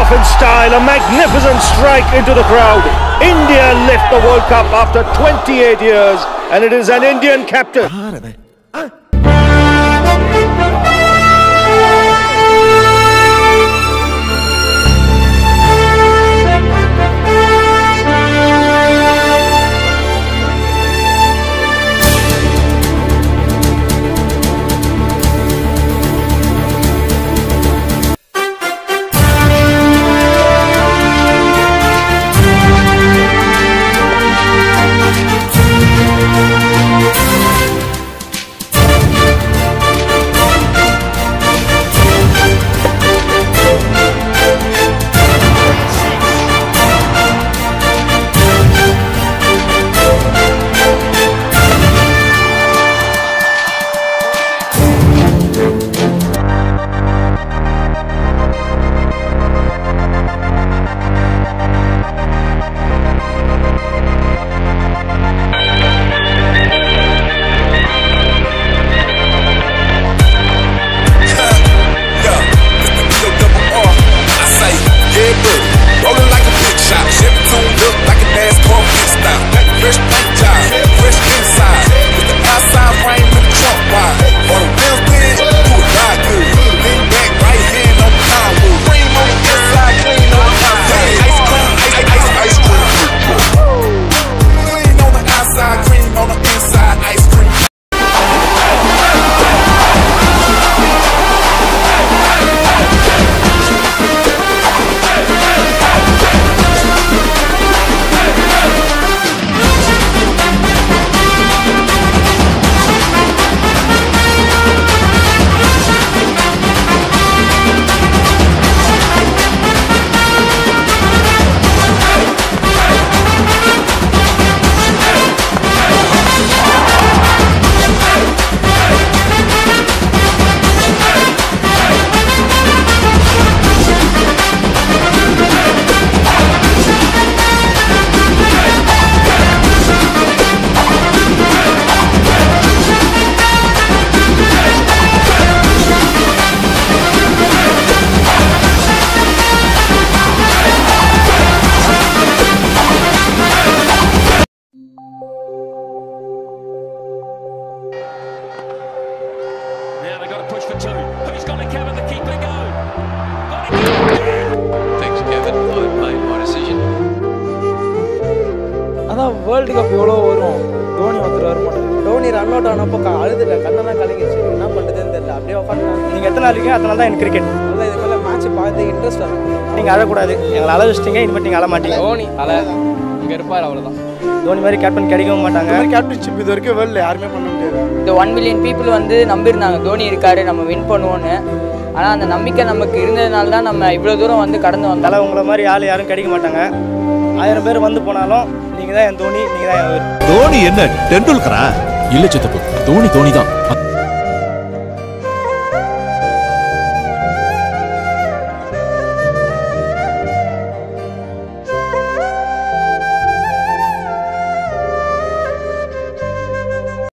off in style, a magnificent strike into the crowd. India lift the World Cup after 28 years, and it is an Indian captain. Two. Who's going to cover the keeper go? Thanks, Kevin. I made my decision. அதான் world cup எவ்வளோ வரும்? தோனி ஒருத்தர் வர மாட்டார். Dhoni run out ஆனப்போ அழுதுட்டேன் கண்ணெல்லாம் கலங்கிடுச்சு என்ன பண்ணுறதுன்னு தெரியல. அப்படியே உட்காந்து நீங்கள் எத்தனை நாள் இருக்கீங்க? அத்தனை நாள் தான் எனக்கு கிரிக்கெட் நல்லா இது மேலே மேட்ச் பார்த்து இன்ட்ரெஸ்ட் வரும். நீங்கள் அழக்கூடாது. எங்களை அழ வச்சிட்டீங்க இனிமேல் நீங்கள் அழ மாட்டீங்க. தோனி அல இங்கே இருப்பார் அவ்வளோதான் தோனி மாதிரி கேப்டன் கிடைக்கவும் மாட்டாங்க. கேப்டன்ஷிப் இது வரைக்கும் வேர்ல்டில் யாருமே பண்ண இந்த ஒன் மில்லியன் பீப்புள் வந்து நம்பியிருந்தாங்க. தோனி இருக்காரு நம்ம வின் பண்ணுவோன்னு ஆனால் அந்த நம்பிக்கை நமக்கு இருந்ததுனால தான் நம்ம இவ்வளோ தூரம் வந்து கடந்து வந்தோம். தலை உங்களை மாதிரி ஆள் யாரும் கிடைக்க மாட்டாங்க. ஆயிரம் பேர் வந்து போனாலும் நீங்கள் தான் என் தோனி நீங்கள் தான் தோனி என்ன டெண்டுல்கரா? இல்ல சித்தப்பு தோனி தோனி தான்